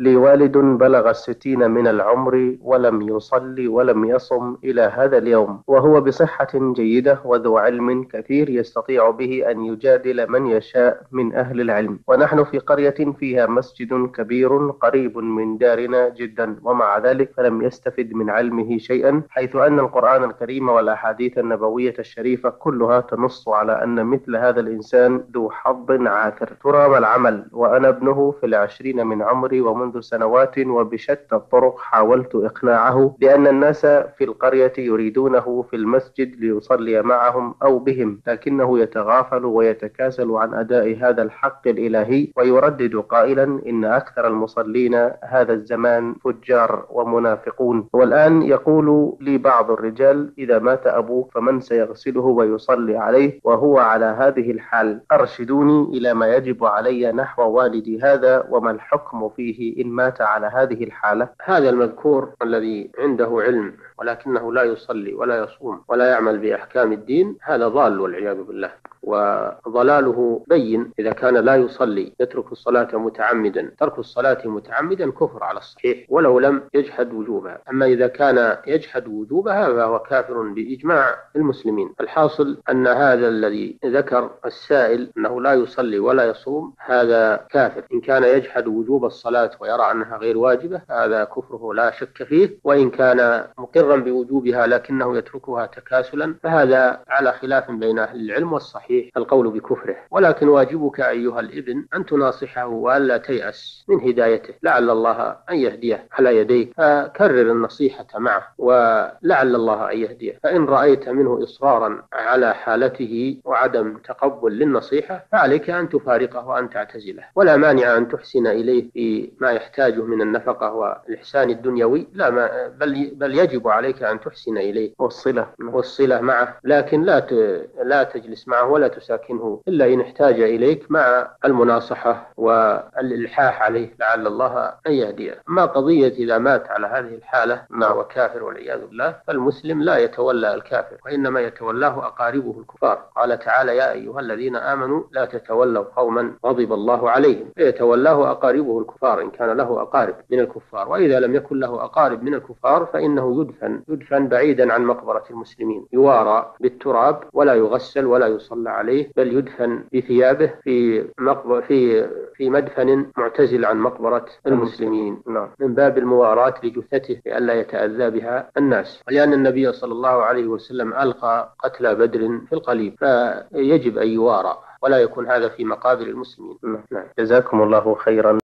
لي والد بلغ الستين من العمر ولم يصلي ولم يصم إلى هذا اليوم وهو بصحة جيدة وذو علم كثير يستطيع به أن يجادل من يشاء من أهل العلم. ونحن في قرية فيها مسجد كبير قريب من دارنا جدا ومع ذلك فلم يستفد من علمه شيئا حيث أن القرآن الكريم والأحاديث النبوية الشريفة كلها تنص على أن مثل هذا الإنسان ذو حظ عاثر ترى ما العمل وأنا ابنه في العشرين من عمري ومنذ سنوات وبشتى الطرق حاولت إقناعه لأن الناس في القرية يريدونه في المسجد ليصلي معهم أو بهم لكنه يتغافل ويتكاسل عن أداء هذا الحق الإلهي ويردد قائلا إن أكثر المصلين هذا الزمان فجار ومنافقون. والآن يقول لي بعض الرجال إذا مات أبوك فمن سيغسله ويصلي عليه؟ وهو على هذه الحال أرشدوني إلى ما يجب علي نحو والدي هذا وما الحكم فيه إن مات على هذه الحالة. هذا المذكور الذي عنده علم ولكنه لا يصلي ولا يصوم ولا يعمل بأحكام الدين هذا ضال والعياذ بالله. وضلاله بين إذا كان لا يصلي يترك الصلاة متعمدا. ترك الصلاة متعمدا كفر على الصحيح ولو لم يجحد وجوبها. أما إذا كان يجحد وجوبها فهو كافر بإجماع المسلمين. الحاصل أن هذا الذي ذكر السائل أنه لا يصلي ولا يصوم هذا كافر. إن كان يجحد وجوب الصلاة ويرى أنها غير واجبة هذا كفره لا شك فيه. وإن كان مقرا بوجوبها لكنه يتركها تكاسلا فهذا على خلاف بين أهل العلم والصحيح. القول بكفره. ولكن واجبك أيها الإبن أن تناصحه وألا تيأس من هدايته. لعل الله أن يهديه على يديك. فكرر النصيحة معه ولعل الله أن يهديه. فإن رأيت منه إصرارا على حالته وعدم تقبل للنصيحة فعليك أن تفارقه وأن تعتزله. ولا مانع أن تحسن إليه في ما يحتاجه من النفقة والإحسان الدنيوي. لا ما بل, بل يجب عليك أن تحسن إليه. والصلة والصلة معه. لكن لا لا تجلس معه ولا تساكنه إلا إن احتاج إليك مع المناصحة والإلحاح عليه لعل الله أن يهديه. ما قضية إذا مات على هذه الحالة وهو كافر والعياذ بالله فالمسلم لا يتولى الكافر وإنما يتولاه أقاربه الكفار. قال تعالى يا أيها الذين آمنوا لا تتولوا قوما غضب الله عليهم. فيتولاه أقاربه الكفار إن كان له أقارب من الكفار وإذا لم يكن له أقارب من الكفار فإنه يدفن يدفن بعيدا عن مقبرة المسلمين يوارى بالتراب ولا يغسل ولا يصلى عليه بل يدفن بثيابه في مقبر في في مدفن معتزل عن مقبرة المسلمين. نعم. من باب المواراة لجثته لئلا يتأذى بها الناس. ولأن النبي صلى الله عليه وسلم ألقى قتلى بدر في القليب فيجب أن يوارى ولا يكون هذا في مقابر المسلمين. نعم. جزاكم الله خيرا.